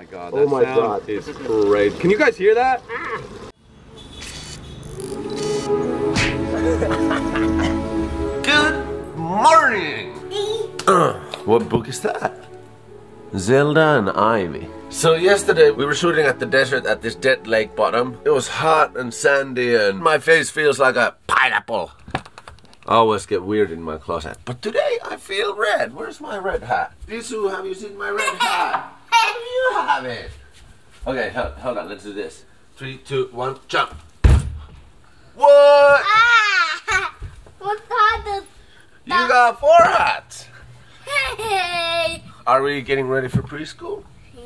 my god, Oh my sound God. is great. Can you guys hear that? Good morning! Uh, what book is that? Zelda and Ivy. So yesterday we were shooting at the desert at this dead lake bottom. It was hot and sandy and my face feels like a pineapple. I always get weird in my closet. But today I feel red. Where's my red hat? Sisu, have you seen my red hat? You have it. Okay, hold, hold on, let's do this. Three, two, one, jump. What? Ah! What's that? You got four hats. Hey! Are we getting ready for preschool?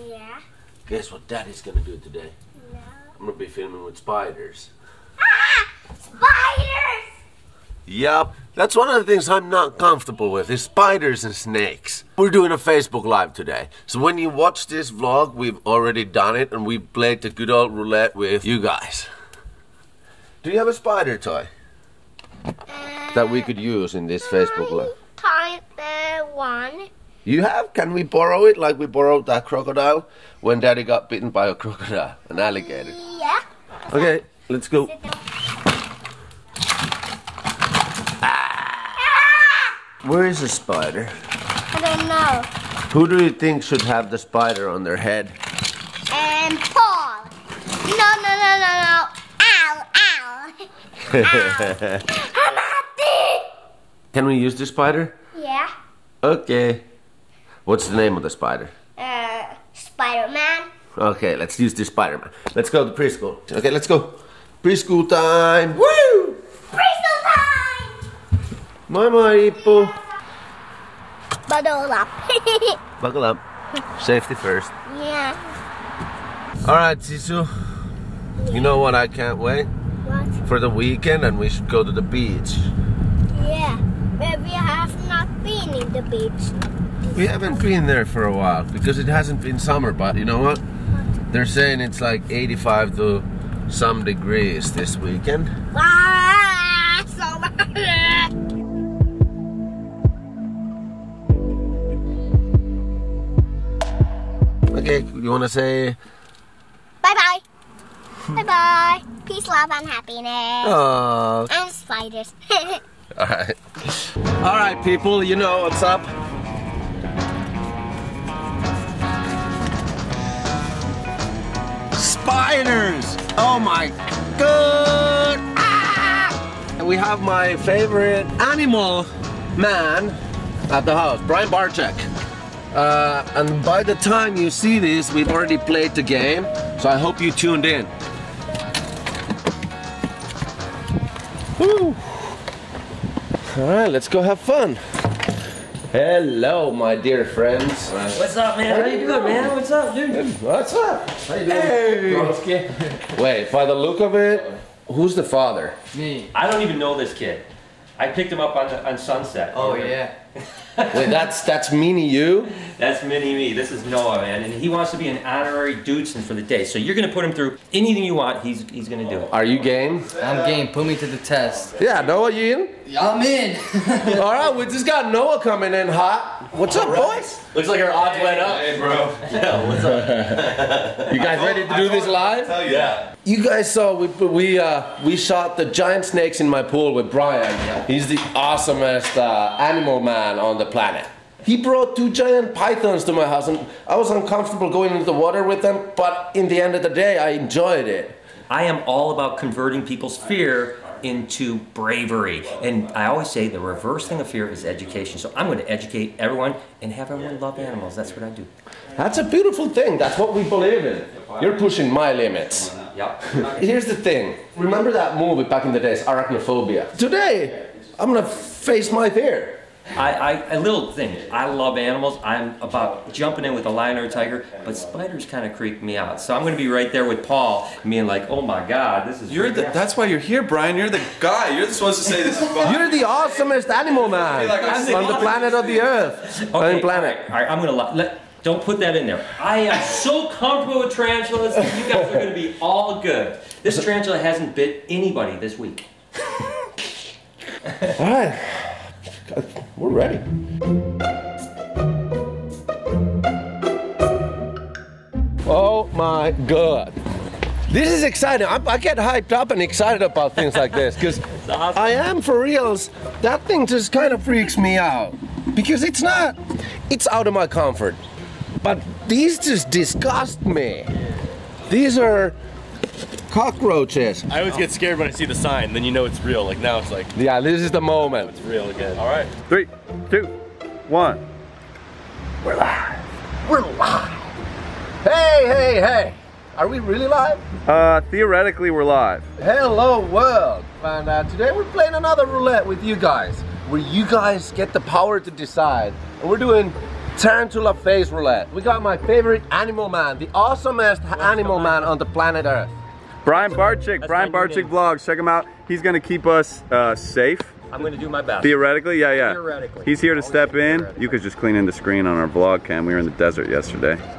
Yeah. Guess what daddy's gonna do today? No. I'm gonna be filming with spiders. Ah! Spiders! Yup. That's one of the things I'm not comfortable with is spiders and snakes. We're doing a Facebook Live today. So when you watch this vlog, we've already done it and we played the good old roulette with you guys. Do you have a spider toy that we could use in this Facebook Live? One. You have? Can we borrow it like we borrowed that crocodile when daddy got bitten by a crocodile, an alligator? Yeah. Okay, let's go. Where is the spider? I don't know. Who do you think should have the spider on their head? And Paul. No, no, no, no, no. Ow, ow. Ow. I'm happy. Can we use the spider? Yeah. Okay. What's the name of the spider? Uh, Spider-Man. Okay, let's use the Spider-Man. Let's go to preschool. Okay, let's go. Preschool time. Woo! Crystal time! Moi moi, Ippo. Bundle up. Buckle up. Safety first. yeah. All right, Sisu. You know what? I can't wait What? for the weekend, and we should go to the beach. Yeah. But we have not been in the beach. We haven't been there for a while because it hasn't been summer. But you know what? They're saying it's like 85 to some degrees this weekend. Ah, Okay, you want to say? Bye bye. bye bye. Peace, love, and happiness. Oh, And spiders. all right. All right, people. You know what's up. Spiders! Oh my god! Ah! And we have my favorite animal man at the house, Brian Barczyk. Uh, and by the time you see this, we've already played the game, so I hope you tuned in. Woo! All right, let's go have fun. Hello, my dear friends. What's up, man? How you doing, man? What's up, dude? What's up? How you doing? Hey. Wait, by the look of it, who's the father? Me. I don't even know this kid. I picked him up on on Sunset. Oh yeah. Wait, that's that's Meanie you? That's mini me. This is Noah, man, and he wants to be an honorary Dudeson for the day. So you're gonna put him through anything you want. He's he's gonna do it. Are you game? I'm game. Put me to the test. Yeah, Noah, you in? I'm in. All right, we just got Noah coming in hot. What's up, boys? Looks like our odds went up. Hey, bro. Yeah, what's up? You guys ready to do this live? Hell yeah. You guys saw we we uh, we shot the giant snakes in my pool with Brian. Yeah. He's the awesomest uh, animal man on the planet. He brought two giant pythons to my house, and I was uncomfortable going into the water with them. But in the end of the day, I enjoyed it. I am all about converting people's fear into bravery. And I always say the reverse thing of fear is education. So I'm going to educate everyone and have everyone love animals. That's what I do. That's a beautiful thing. That's what we believe in. You're pushing my limits. Yep. Here's the thing. Remember that movie back in the days, Arachnophobia? Today, I'm gonna face my fear. I, I, a little thing. I love animals. I'm about jumping in with a lion or a tiger, but spiders kind of creep me out. So I'm going to be right there with Paul, being like, "Oh my God, this is." You're the, that's why you're here, Brian. You're the guy. You're supposed to say this is fun. You're the awesomest animal man Like, I'm the on the planet of the earth. Okay, On planet. All right, all right, I'm going to let. Don't put that in there. I am so comfortable with tarantulas. You guys are going to be all good. This tarantula hasn't bit anybody this week. All right, we're ready. Oh my god. This is exciting. I, I get hyped up and excited about things like this because I am for reals. That thing just kind of freaks me out because it's not, it's out of my comfort. But these just disgust me. These are cockroaches. I always get scared when I see the sign, then you know it's real. Like now it's like Yeah, this is the moment. it's real again. All right. Three, two, one. We're live. We're live. Hey, hey, hey. Are we really live? Uh, theoretically, we're live. Hello world! And uh, today we're playing another roulette with you guys, where you guys get the power to decide. And we're doing tarantula face roulette. We got my favorite animal man, the awesomest animal man on the planet Earth. Brian Barczyk, That's Brian Barczyk vlogs. Check him out. He's gonna keep us uh, safe. I'm going to do my best. Theoretically, yeah, yeah. Theoretically. He's here to Always step in. You could just clean in the screen on our vlog cam. We were in the desert yesterday.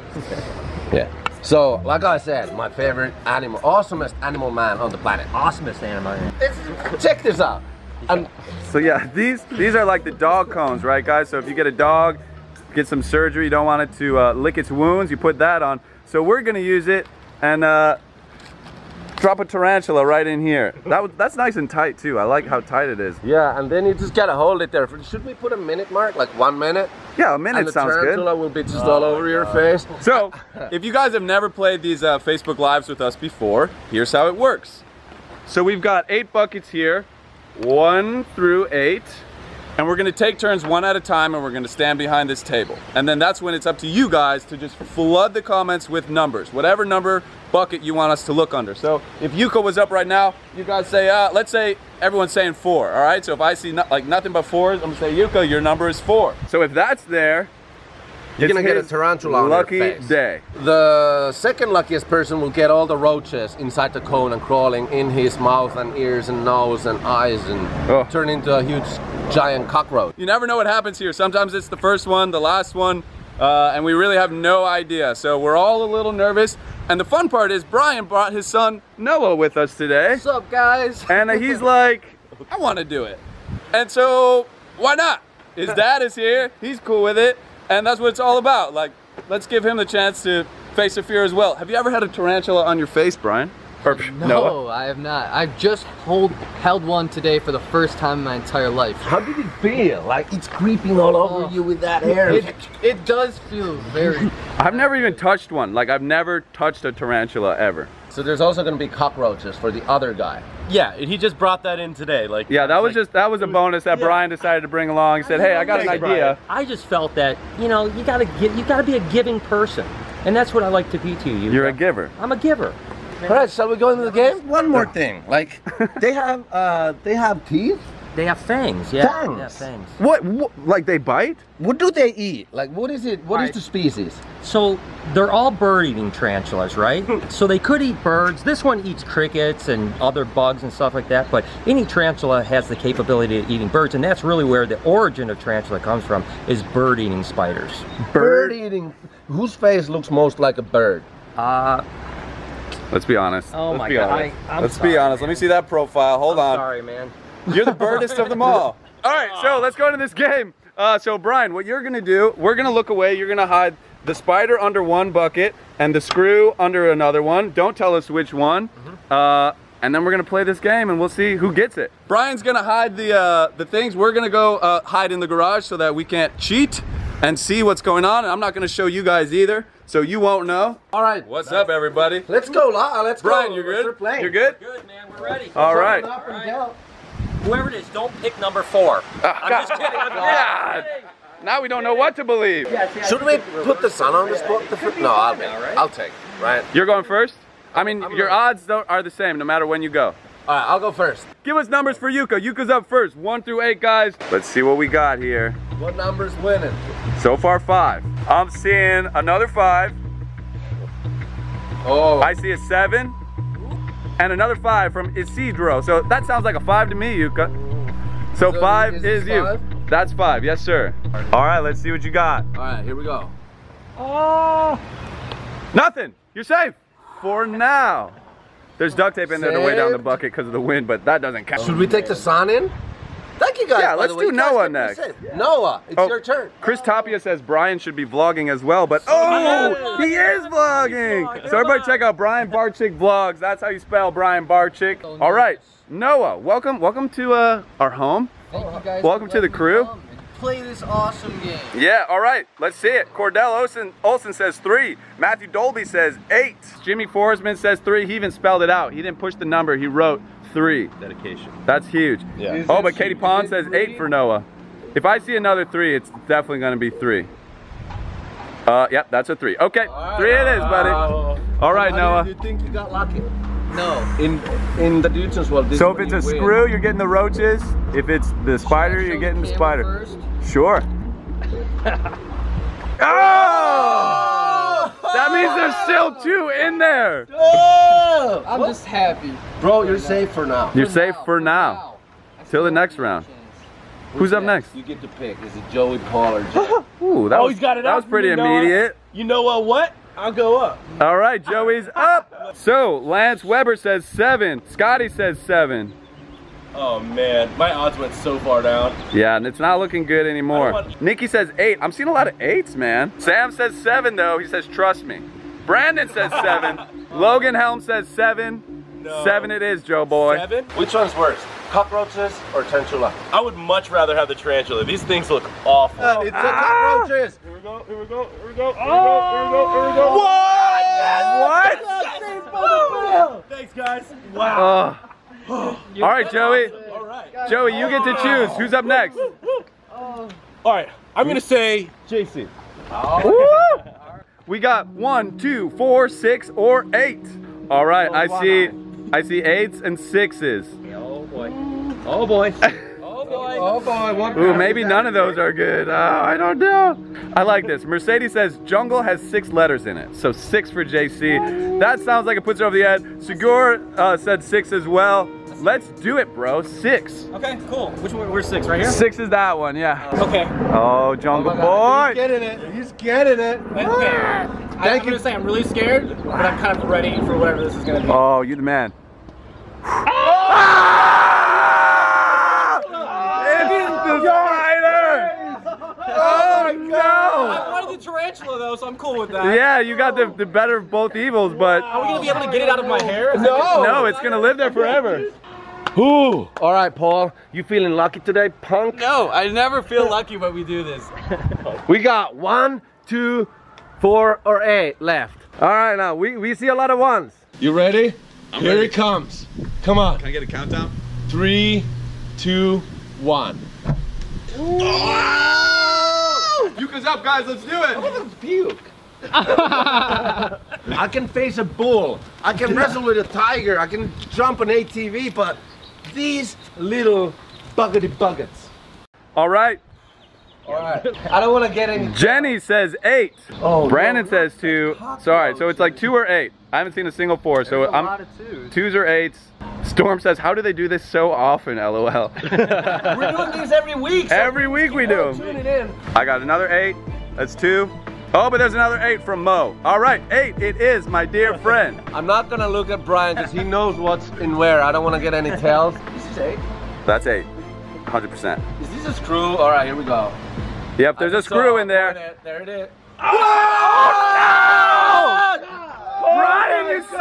Yeah. So, like I said, my favorite animal, awesomest animal man on the planet. Awesomest animal. It's, check this out. So yeah, these these are like the dog cones, right, guys? So if you get a dog, get some surgery, you don't want it to uh, lick its wounds, you put that on. So we're gonna use it and uh, drop a tarantula right in here. That was, that's nice and tight too. I like how tight it is. yeah, and then you just gotta hold it there. Should we put a minute mark, like one minute? Yeah, a and minute the sounds tarantula will be just all over your face. So if you guys have never played these uh, Facebook Lives with us before, here's how it works. So we've got eight buckets here, one through eight. And we're gonna take turns one at a time and we're gonna stand behind this table. And then that's when it's up to you guys to just flood the comments with numbers, whatever number bucket you want us to look under. So if Jukka was up right now, you guys say, uh, let's say everyone's saying four, all right? So if I see no, like nothing but fours, I'm gonna say, Jukka, your number is four. So if that's there, You're it's gonna get a tarantula on your lucky face. day. The second luckiest person will get all the roaches inside the cone and crawling in his mouth and ears and nose and eyes and Oh. turn into a huge giant cockroach. You never know what happens here. Sometimes it's the first one, the last one, uh, and we really have no idea. So we're all a little nervous. And the fun part is Brian brought his son Noah with us today. What's up, guys? And he's like, I want to do it. And so, why not? His dad is here, he's cool with it, and that's what it's all about. Like, let's give him the chance to face a fear as well. Have you ever had a tarantula on your face, Brian? Or No, Noah? I have not. I've just hold, held one today for the first time in my entire life. How did it feel? Like it's creeping all over Oh. you with that hair. It, it does feel very. I've never even touched one. Like, I've never touched a tarantula ever. so there's also gonna be cockroaches for the other guy. Yeah, he just brought that in today. Like Yeah, that was like- just, that was a bonus that Brian decided to bring along. He said, hey, I got an Thanks, idea. I just felt that, you know, you gotta give, you gotta be a giving person. And that's what I like to be to you. You're a giver. I'm a giver. All right, shall we go into the game? One more thing. Like they have uh they have teeth. They have fangs, yeah. Fangs? Yeah, fangs. What, what? Like they bite? What do they eat? Like what is it? What is I- the species? So they're all bird-eating tarantulas, right? so they could eat birds. This one eats crickets and other bugs and stuff like that. But any tarantula has the capability of eating birds, and that's really where the origin of tarantula comes from: is bird-eating spiders. Bird eating. Whose face looks most like a bird? Uh, Let's be honest. Oh Let's my be God, honest. I- Let's sorry, be honest. Let me see that profile. Hold I'm on. sorry, man. You're the birdest of them all. All right, so let's go into this game. Uh, so Brian, what you're gonna do? We're gonna look away. You're gonna hide the spider under one bucket and the screw under another one. Don't tell us which one. Uh, and then we're gonna play this game, and we'll see who gets it. Brian's gonna hide the uh, the things. We're gonna go uh, hide in the garage so that we can't cheat and see what's going on. And I'm not gonna show you guys either, so you won't know. All right. What's up, everybody? Let's go, La. Let's Brian, go. you're good. start. You're good. Good, man. We're ready. All right. Up and down. Whoever it is, don't pick number four. Ah, I'm just kidding. I'm God. kidding. Now we don't know what to believe. Should we put the sun on this book? The fir- no, I'll take. I'll take. it, Right. You're going first? I mean, I'm your ready. odds don't, are the same no matter when you go. All right. I'll go first. Give us numbers for Jukka. Jukka's up first. One through eight, guys. Let's see what we got here. What number's winning? So far, five. I'm seeing another five. Oh. I see a seven. And another five from Isidro. So that sounds like a five to me, Jukka. So, So five is is, you. five? That's five. Yes, sir. All right, let's see what you got. All right. Here we go. Oh, nothing. You're safe for now. There's duct tape in there to weigh down the bucket because of the wind, but that doesn't count. Should we take the sun in? Thank you guys. Yeah, let's do Noah kept next. safe. Noah, it's Oh. your turn. Chris Tapia says Brian should be vlogging as well, but oh, he is vlogging. So everybody check out Brian Barczyk vlogs. That's how you spell Brian Barczyk. All right, Noah, welcome, welcome to uh, our home. Thank you guys Welcome to the letting me crew. Come and Play this awesome game. Yeah, all right, let's see it. Cordell Olson, Olson says three. Matthew Dolby says eight. Jimmy Forsman says three. He even spelled it out. He didn't push the number. He wrote three. Dedication. That's huge. Yeah. Oh, but Katie Pond says eight for Noah. If I see another three, it's definitely going to be three. Uh, yep, that's a three. Okay, three it is, buddy. All right, How Noah. do you think you got lucky? No. In in the dudes well. This So if it's a win. screw, you're getting the roaches. If it's the spider, you're getting the camera spider. First. Sure. oh! That means there's still two in there. Oh! I'm just happy. Bro, you're safe for now. You're safe for now. I Till the next round. chance. Who's up next? You get to pick. Is it Joey Paul or Jay? Ooh, that Oh, was, he's got it that out was pretty me, Noah. immediate. You know what? What? I'll go up. All right, Joey's up. So Lance Weber says seven. Scotty says seven. Oh man, my odds went so far down. Yeah, and it's not looking good anymore. Want- Nikki says eight. I'm seeing a lot of eights, man. Sam says seven, though. He says, trust me. Brandon says seven. Logan Helm says seven. No. Seven it is, Joe boy. Seven? Which one's worse? Cockroaches or tarantula? I would much rather have the tarantula. These things look awful. Uh, it's the ah! cockroaches. Here we go, here we go, here we go, here we go, here we go, here we go. What? What? Thanks, guys. Wow. Oh. All right, Joey. All right. Joey, you get to choose. Who's up next? All right. I'm gonna say JC. Woo! We got one, two, four, six, or eight. All right, I see, I see eights and sixes. Oh boy. Oh boy. Oh boy. Oh boy, what? Ooh, maybe none of those are good. Oh, I don't know. I like this. Mercedes says jungle has six letters in it, so six for JC. That sounds like it puts it over the edge. Sigur uh, said six as well. Let's do it, bro. Six. Okay, cool. Which one? Where's six? Right here. Six is that one, yeah. Okay. Oh, jungle boy. He's getting it. He's getting it. Okay. I, I'm you. gonna say I'm really scared, but I'm kind of ready for whatever this is gonna be. Oh, you the man. It's the spider! Oh I no! wanted the tarantula though, so I'm cool with that. Yeah, you got the, the better of both evils, but Are we gonna be able to get it out of my hair? No. no, it's gonna live there forever. Ooh. All right, Paul. You feeling lucky today, punk? No, I never feel lucky when we do this. We got one, two, four, or eight left. All right, now we, we see a lot of ones. You ready? Here it comes. Come on. Can I get a countdown? Three, two, one. Oh! Jukka's up, guys. Let's do it. Puke. I can face a bull. I can wrestle with a tiger. I can jump an ATV, but these little buggety buggets. All right. All right. I don't want to get any. Jenny says eight. Oh, Brandon says two. Sorry, so it's like two or eight. I haven't seen a single four, so I'm of twos. twos or eights. Storm says, how do they do this so often, lol. We're doing these every week. so Every week we do. Tune it in. I got another eight. That's two. Oh, but there's another eight from Mo. All right, eight it is, my dear friend. I'm not gonna look at Brian because he knows what's in where. I don't want to get any tells. This is eight. That's eight. 100%. Is this a screw? All right, here we go. Yep, there's a screw in there. There it is. Oh, oh, Brian, oh you sneaky!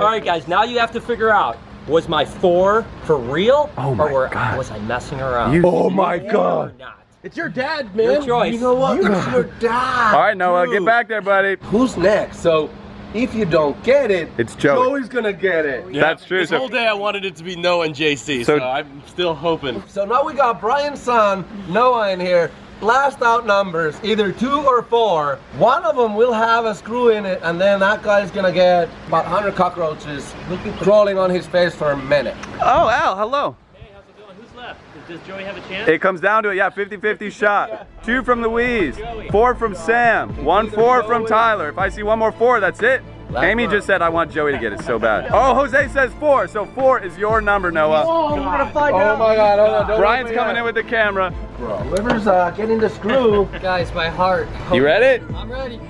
All right, guys. Now you have to figure out: was my four for real, Oh my or were, God. was I messing around? You- Oh my God. not? It's your dad, Your man. choice. You know what? It's your dad. All right, Noah, get back there, buddy. Who's next? So, if you don't get it, It's Joey. Joey's gonna get it. That's true. This So- whole day I wanted it to be Noah and JC, So- so, I'm still hoping. So now we got Brian's son, Noah, in here. Blast out numbers, either two or four. One of them will have a screw in it, and then that guy's gonna get about 100 cockroaches crawling on his face for a minute. Oh, Al, hello. Hey, how's it going? Who's left? Does Joey have a chance? It comes down to it, yeah, 50-50 shot. Two from Louise, four from Sam, one four from Tyler. If I see one more four, that's it. Last Amy one. just said I want Joey to get it so bad. Oh, Jose says four, so four is your number, Noah. Oh my god, hold on. Don't Brian's coming yet. in with the camera. Whoever's uh, getting the screw. Guys, my heart. You ready? I'm ready.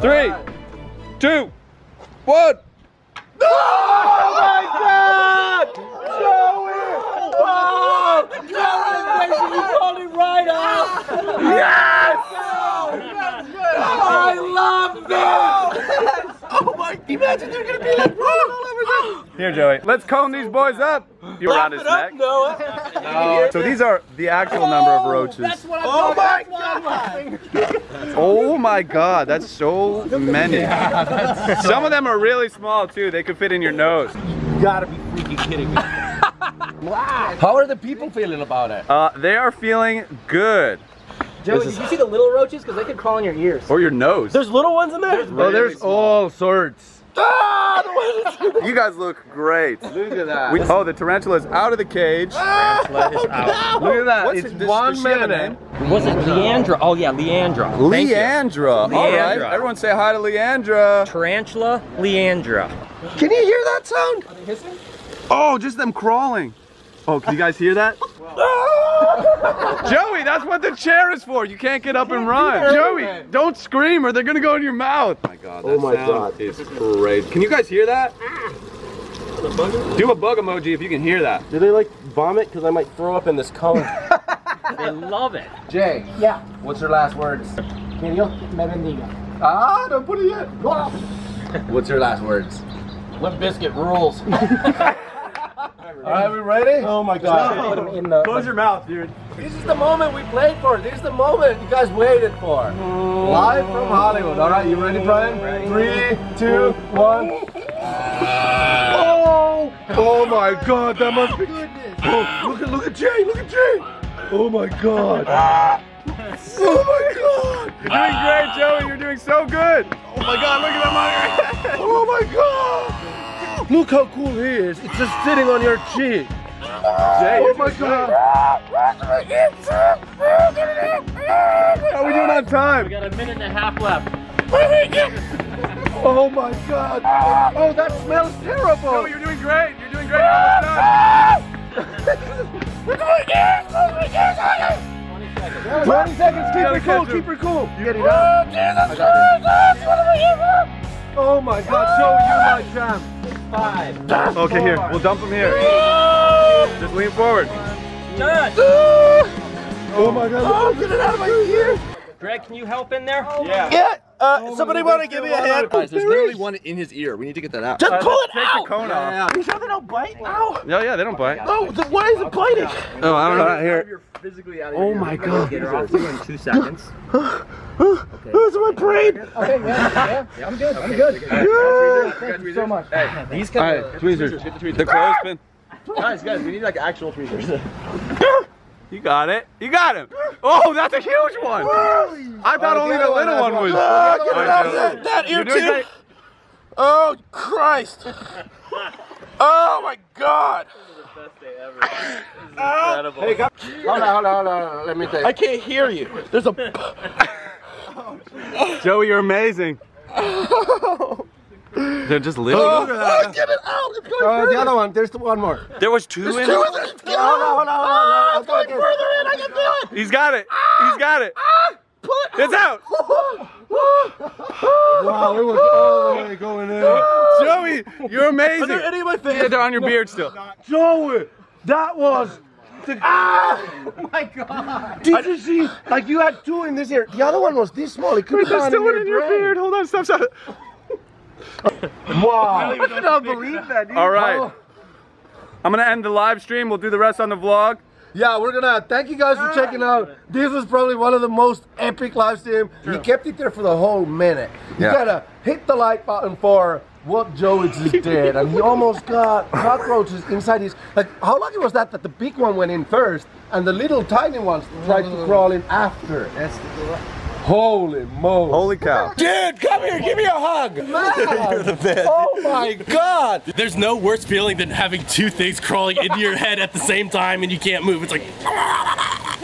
Three, two, one. No! Here, Joey. Let's cone these boys up. You around his neck. So these are the actual number of roaches. Oh my god! Oh my god, that's so many. Some of them are really small too. They could fit in your nose. You gotta be freaking kidding me. How are the people feeling about it? Uh, they are feeling good. Joey, did you see the little roaches? Because they could crawl in your ears. Or your nose. There's little ones in there? Oh, there's all sorts. Ah, you guys look great. Look at that. We, oh, the tarantula is out of the cage. Ah, tarantula is out. Look at that. What's it's it- one does she minute. Was it Leandra? Oh yeah, Leandra. Thank you. Leandra. All right. Leandra. Everyone say hi to Leandra. Tarantula Leandra. Can you hear that sound? Are they hissing? Oh, just them crawling. Oh, can you guys hear that? Ah! Joey, that's what the chair is for. You can't get up and run. Joey, don't scream or they're gonna go in your mouth. Oh my god, that Oh my sound God. is crazy. Can you guys hear that? Do a bug emoji if you can hear that. Do they like vomit? Because I might throw up in this cone. They love it. Jay. Yeah. What's her last words? Que Dios me bendiga. Ah, don't put it yet. What's her last words? Limp Bizkit rules. All right, we ready? Oh my God. Put them in the. Close your mouth, dude. This is the moment we played for. This is the moment you guys waited for. Live from Hollywood. All right, you ready, Brian? Three, two, one. Oh! Oh my God, that must be. Goodness. Oh, look at look at Jay. Look at Jay. Oh my God. Oh my God. You're doing great, Joey. You're doing so good. Oh my god, look at that on your Oh my God. Look how cool he is. It's just sitting on your cheek. Jay, Oh my God. How are we doing on time? We got a minute and a half left. Oh my God. Oh, that smells terrible. Oh, you're doing great. You're doing great. You're almost done. 20 seconds. Keep her cool. Keep her cool. You get it out. Oh my God, Joe, you're my champ. Five. Okay, here. We'll dump them here. Just lean forward. Oh my God. Oh, get it out of my ear. Greg, can you help in there? Yeah. Yeah. Uh, somebody want to give me a hand? Guys, there's literally one in his ear. We need to get that out. Just pull it Take out. the cone off. Are you sure they don't bite? Ow. Yeah, yeah, they don't bite. Oh, then why is it biting? Oh, I don't know. Here. Oh my God. Get her off in two seconds. That's my brain. Okay, yeah, yeah. I'm good. I'm good. Thank you so much. These All kind right, tweezers. tweezers. The clothespin. guys, guys, we need like actual tweezers. You got it. You got him. Oh, that's a huge one. I thought only the little one was. Ah, get it out of that, that ear You're too. great. Oh Christ. Oh my God. This is the best day ever. This is Incredible. Hold on, hold on, hold on. Let me think. I can't hear you. There's a. Joey, you're amazing. They're just little. Oh, oh get it out. It's going oh, further. the other one. There's one more. There was two in. Two of them. Hold on, hold on, hold on. Ah, it's going further in. I can do it. He's got it. Ah, He's got it. Ah, Pull it. It's out. Wow, it was all the way going in. Joey, you're amazing. Are there any of my Yeah, they're on your beard still. Joey, that was. The, ah! Oh my god! Did you see? Like you had two in this ear. The other one was this small. It could have There's gone still in one your in your brain. beard. Hold on, stop, stop. Wow! I cannot believe that. Dude. All right. I'm gonna end the live stream. We'll do the rest on the vlog. Yeah, we're gonna thank you guys for checking out. This was probably one of the most epic live stream. He kept it there for the whole minute. You Yeah. gotta hit the like button for what Joey just did, and he almost got cockroaches inside his. Like, how lucky was that that the big one went in first, and the little tiny ones tried to crawl in after? That's the, Holy moly! Holy cow. Dude, come here, give me a hug. You're the best. Oh my God! There's no worse feeling than having two things crawling into your head at the same time and you can't move. It's like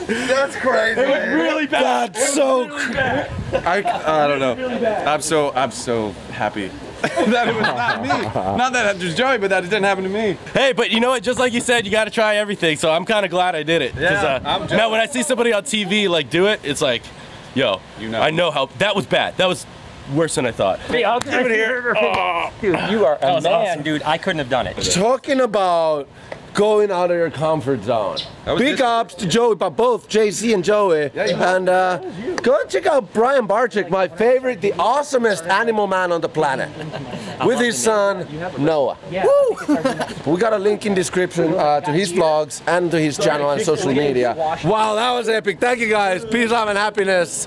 That's crazy. It was really bad. That's so. I, I don't know. I'm so I'm so happy that it was not me. Not that it was Joey, but that it didn't happen to me. Hey, but you know what? Just like you said, you got to try everything. So I'm kind of glad I did it. Yeah, I'm uh, now when I see somebody on TV like do it, it's like, yo, You know. I know how that was bad. That was worse than I thought. Hey, I'll give it here. Dude, you are a man, awesome. dude. I couldn't have done it. Talking about going out of your comfort zone. Big ups to Joey, but both JC and Joey. Yeah, and uh, go and check out Brian Barczyk, my favorite, the awesomest animal man on the planet, with his son Noah. Woo! we got a link in description uh, to his vlogs and to his channel and social media. Wow, that was epic. Thank you guys. Peace, love, and happiness.